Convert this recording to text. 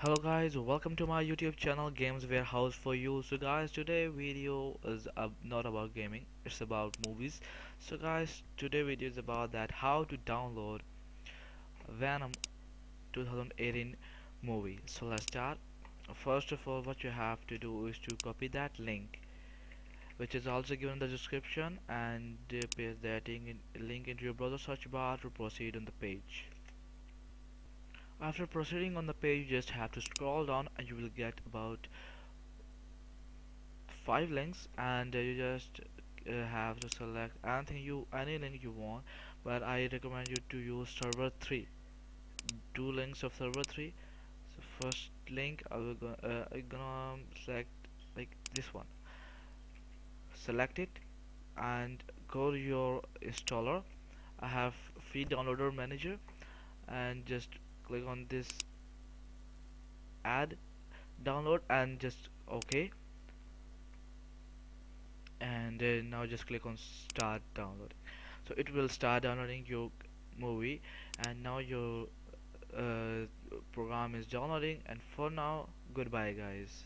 Hello guys, welcome to my YouTube channel Games Warehouse for you. So guys, today video is uh, not about gaming, it's about movies. So guys, today video is about that how to download Venom 2018 movie. So let's start. First of all, what you have to do is to copy that link which is also given in the description and paste that in, link into your browser search bar to proceed on the page. After proceeding on the page you just have to scroll down and you will get about five links and uh, you just uh, have to select anything you any link you want. But I recommend you to use server 3 two links of server 3 so first link I will go, uh, I'm gonna select like this one. Select it and go to your installer. I have free downloader manager and just click on this add download and just okay. And uh, now just click on start downloading so it will start downloading your movie and now your uh, program is downloading. And for now goodbye guys